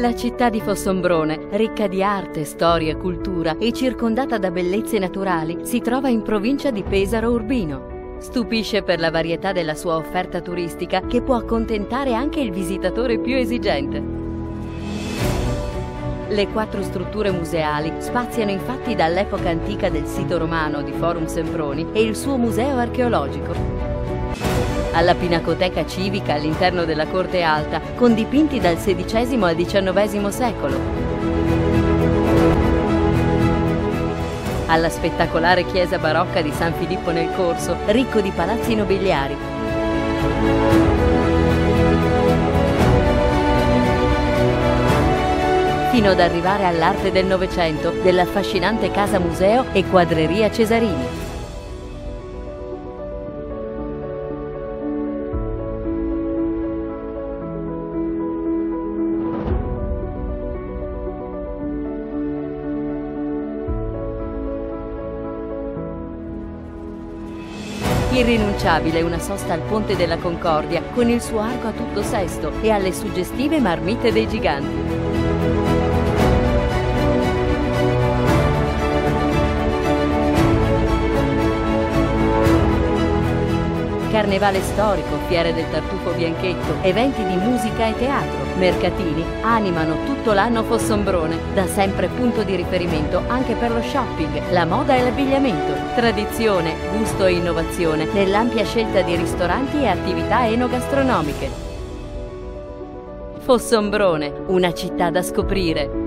La città di Fossombrone, ricca di arte, storia cultura e circondata da bellezze naturali, si trova in provincia di Pesaro Urbino. Stupisce per la varietà della sua offerta turistica che può accontentare anche il visitatore più esigente. Le quattro strutture museali spaziano infatti dall'epoca antica del sito romano di Forum Semproni e il suo museo archeologico alla Pinacoteca Civica all'interno della Corte Alta, con dipinti dal XVI al XIX secolo. Alla spettacolare chiesa barocca di San Filippo nel Corso, ricco di palazzi nobiliari. Fino ad arrivare all'arte del Novecento, dell'affascinante casa museo e quadreria Cesarini. Irrinunciabile una sosta al Ponte della Concordia con il suo arco a tutto sesto e alle suggestive marmite dei giganti. Carnevale storico, fiere del tartufo bianchetto, eventi di musica e teatro, mercatini animano tutto l'anno Fossombrone, da sempre punto di riferimento anche per lo shopping, la moda e l'abbigliamento. Tradizione, gusto e innovazione nell'ampia scelta di ristoranti e attività enogastronomiche. Fossombrone, una città da scoprire.